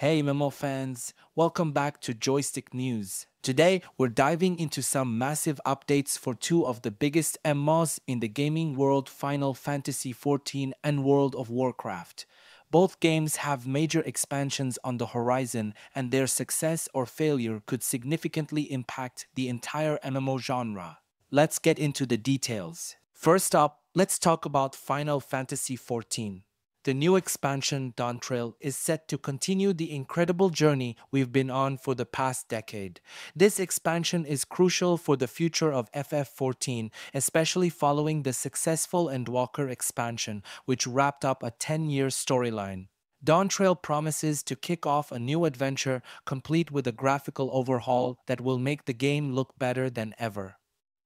Hey MMO fans, welcome back to Joystick News. Today, we're diving into some massive updates for two of the biggest MMOs in the gaming world Final Fantasy XIV and World of Warcraft. Both games have major expansions on the horizon, and their success or failure could significantly impact the entire MMO genre. Let's get into the details. First up, let's talk about Final Fantasy XIV. The new expansion, Dawntrail, is set to continue the incredible journey we've been on for the past decade. This expansion is crucial for the future of FF14, especially following the successful Endwalker expansion, which wrapped up a 10-year storyline. Dawntrail promises to kick off a new adventure complete with a graphical overhaul that will make the game look better than ever.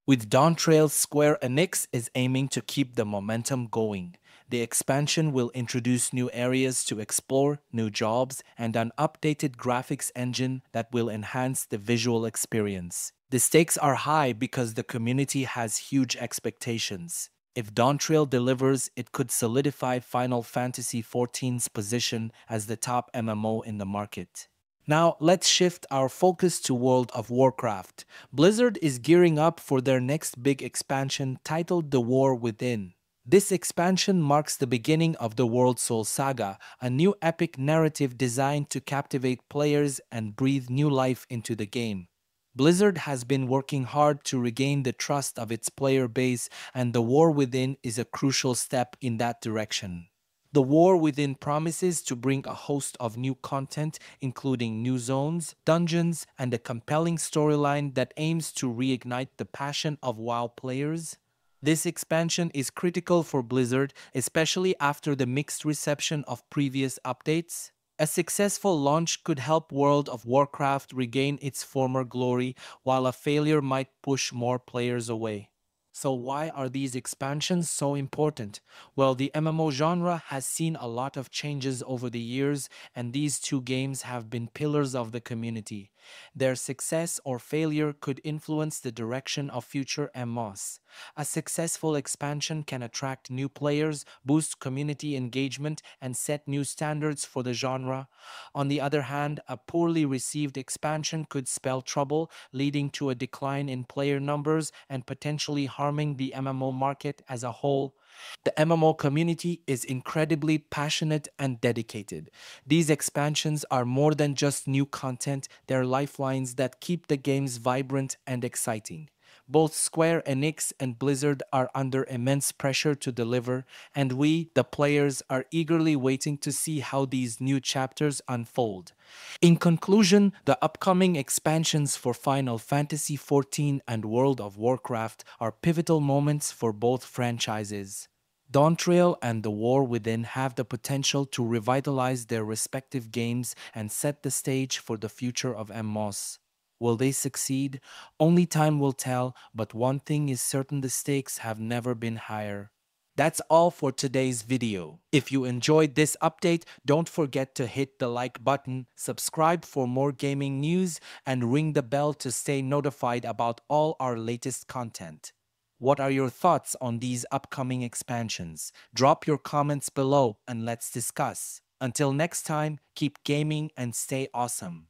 With Dawntrail, Square Enix is aiming to keep the momentum going. The expansion will introduce new areas to explore, new jobs, and an updated graphics engine that will enhance the visual experience. The stakes are high because the community has huge expectations. If Dawntrail delivers, it could solidify Final Fantasy XIV's position as the top MMO in the market. Now, let's shift our focus to World of Warcraft. Blizzard is gearing up for their next big expansion titled The War Within. This expansion marks the beginning of the Worldsoul Saga, a new epic narrative designed to captivate players and breathe new life into the game. Blizzard has been working hard to regain the trust of its player base, and The War Within is a crucial step in that direction. The War Within promises to bring a host of new content, including new zones, dungeons, and a compelling storyline that aims to reignite the passion of WoW players. This expansion is critical for Blizzard, especially after the mixed reception of previous updates. A successful launch could help World of Warcraft regain its former glory, while a failure might push more players away. So why are these expansions so important? Well, the MMO genre has seen a lot of changes over the years, and these two games have been pillars of the community. Their success or failure could influence the direction of future MMOs. A successful expansion can attract new players, boost community engagement, and set new standards for the genre. On the other hand, a poorly received expansion could spell trouble, leading to a decline in player numbers and potentially harming the MMO market as a whole. The MMO community is incredibly passionate and dedicated. These expansions are more than just new content, they're lifelines that keep the games vibrant and exciting. Both Square Enix and Blizzard are under immense pressure to deliver, and we, the players, are eagerly waiting to see how these new chapters unfold. In conclusion, the upcoming expansions for Final Fantasy XIV and World of Warcraft are pivotal moments for both franchises. Dawntrail and The War Within have the potential to revitalize their respective games and set the stage for the future of MMOs. Will they succeed? Only time will tell, but one thing is certain the stakes have never been higher. That's all for today's video. If you enjoyed this update, don't forget to hit the like button, subscribe for more gaming news, and ring the bell to stay notified about all our latest content. What are your thoughts on these upcoming expansions? Drop your comments below and let's discuss. Until next time, keep gaming and stay awesome.